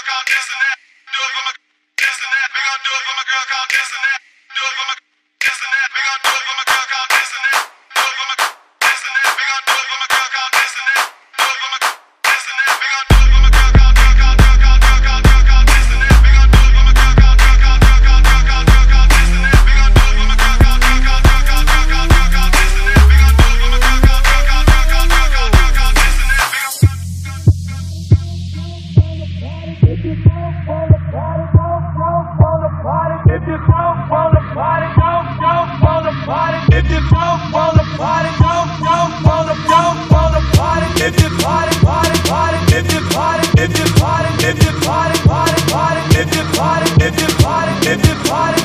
girl called Destiny. Do it for my Destiny. We gon' do it for my girl called Destiny. Do it for my If you party, if you party, if you party, if you party, if you party.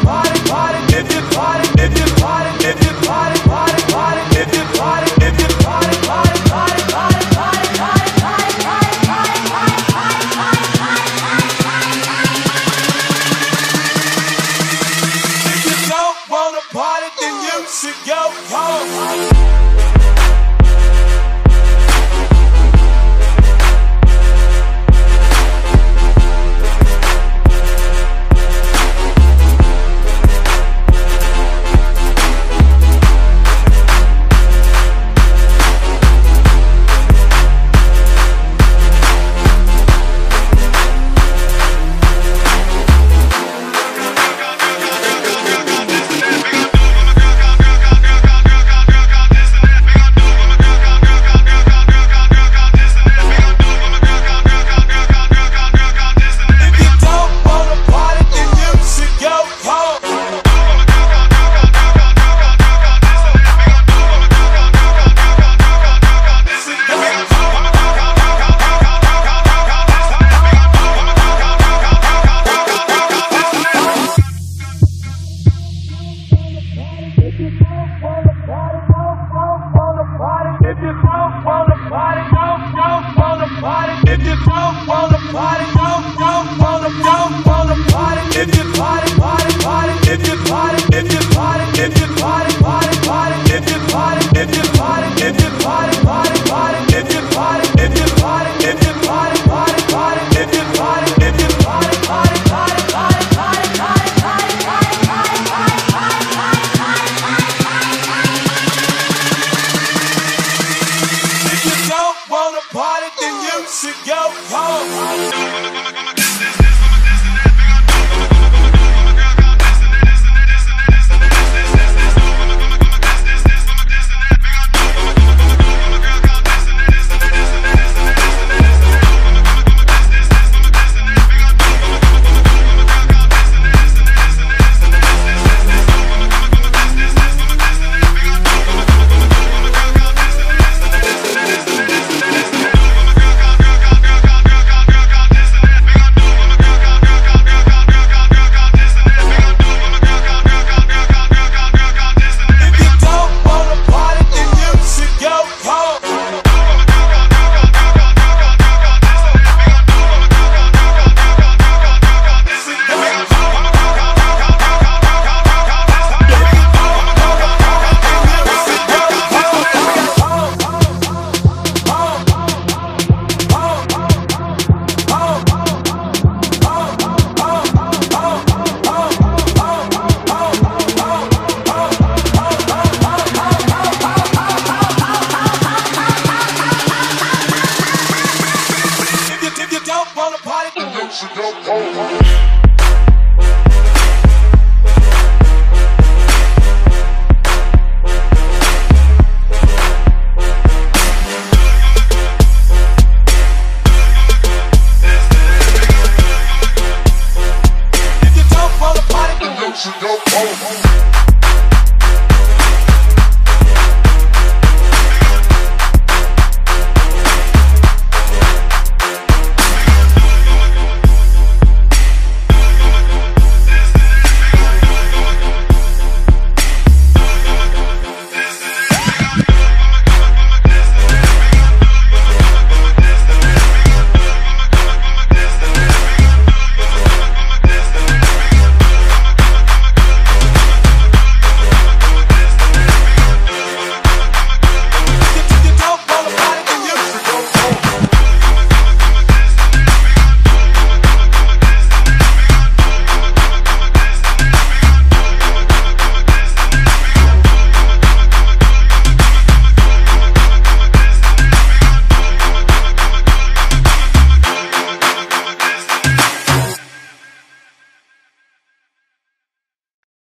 If you broke, wanna party, don't, wanna party. If you wanna party, don't, wanna, don't wanna party. If you party, party, party. If you party, if you music, go yo. closer, don't hold Don't